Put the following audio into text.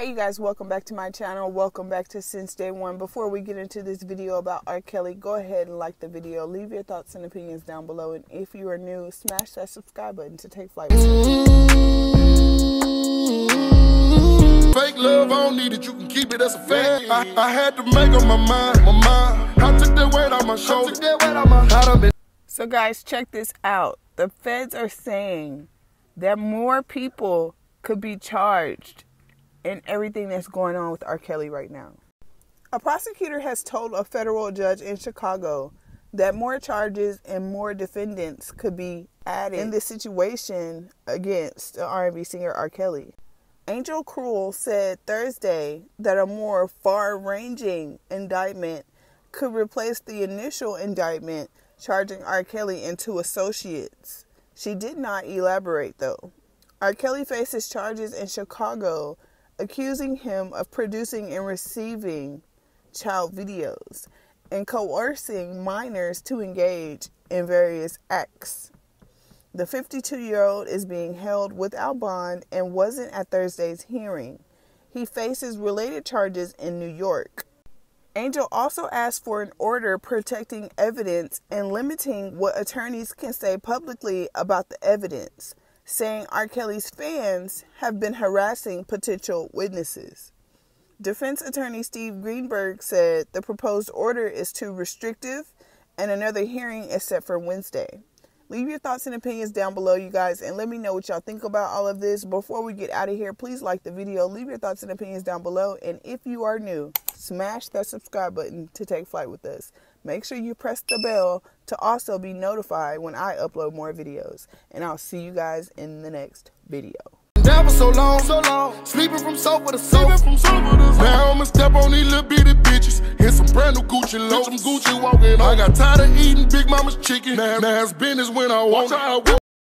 Hey you guys, welcome back to my channel. Welcome back to Since Day One. Before we get into this video about R. Kelly, go ahead and like the video. Leave your thoughts and opinions down below. And if you are new, smash that subscribe button to take flight. Fake love, I don't need it, you can keep it, a fact. I, I had to make up my mind, my mind. I took that weight on my shoulder. So guys, check this out. The feds are saying that more people could be charged and everything that's going on with R. Kelly right now. A prosecutor has told a federal judge in Chicago that more charges and more defendants could be added in this situation against R&B singer R. Kelly. Angel Krull said Thursday that a more far-ranging indictment could replace the initial indictment charging R. Kelly and two associates. She did not elaborate though. R. Kelly faces charges in Chicago accusing him of producing and receiving child videos and coercing minors to engage in various acts. The 52 year old is being held without bond and wasn't at Thursday's hearing. He faces related charges in New York. Angel also asked for an order protecting evidence and limiting what attorneys can say publicly about the evidence saying R. Kelly's fans have been harassing potential witnesses. Defense attorney Steve Greenberg said the proposed order is too restrictive and another hearing is set for Wednesday. Leave your thoughts and opinions down below, you guys, and let me know what y'all think about all of this. Before we get out of here, please like the video, leave your thoughts and opinions down below, and if you are new, smash that subscribe button to take flight with us. Make sure you press the bell to also be notified when I upload more videos. And I'll see you guys in the next video. Down for so long, so long, sleeping from sofa to sofa, from sofa to sofa. Now I'ma step on these little bitty bitches in some brand new Gucci low, some Gucci walking. I got tired of eating Big Mama's chicken. Now, now it's business when I walk.